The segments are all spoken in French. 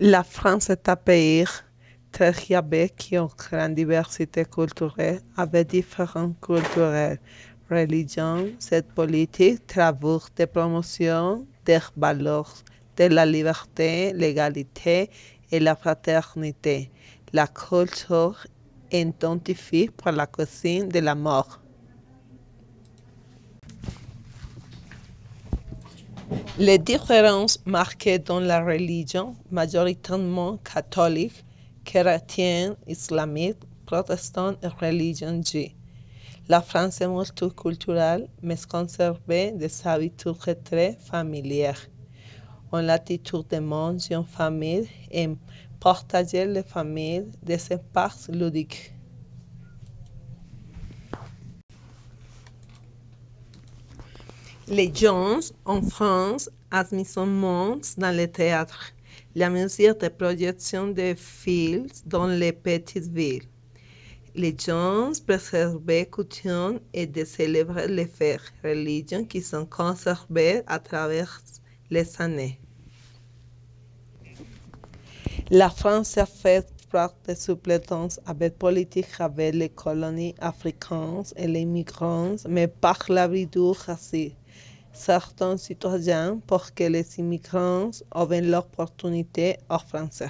La France est un pays très riche qui a une grande diversité culturelle avec différentes cultures, religions. Cette politique travaille de promotion des valeurs de la liberté, l'égalité et la fraternité. La culture est identifiée par la cuisine de la mort. Les différences marquées dans la religion, majoritairement catholique, chrétienne, islamique, protestante et religion juive. La France est multiculturelle, mais conserve des habitudes très familières. On l'attitude de manger en famille et partager les familles des espaces ludiques. Les jeunes en France admis montent dans le théâtre, la musique de projection de films dans les petites villes. Les jeunes préservent coutumes et de célébrer les fêtes qui sont conservées à travers les années. La France a fait preuve de supplétance avec politique avec les colonies africaines et les migrants, mais par l'habitude raciste certains citoyens pour que les immigrants aient l'opportunité aux Français.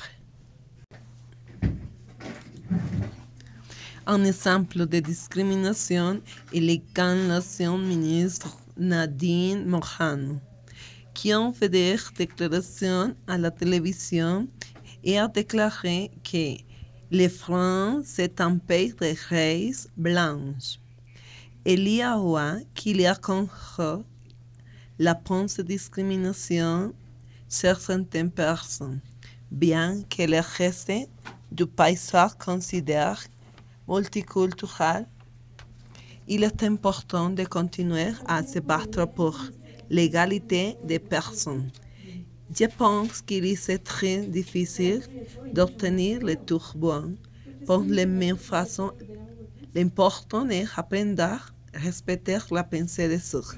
Un exemple de discrimination est l'ancien ministre Nadine Morano, qui a fait des déclarations à la télévision et a déclaré que la France est un pays de races blanches. Il y a qu'il y a la pensée discrimination certaines personnes, bien que le reste du paysage considère multiculturel. Il est important de continuer à se battre pour l'égalité des personnes. Je pense qu'il est très difficile d'obtenir le tourbillon pour la même façon. L'important est d'apprendre à respecter la pensée des autres.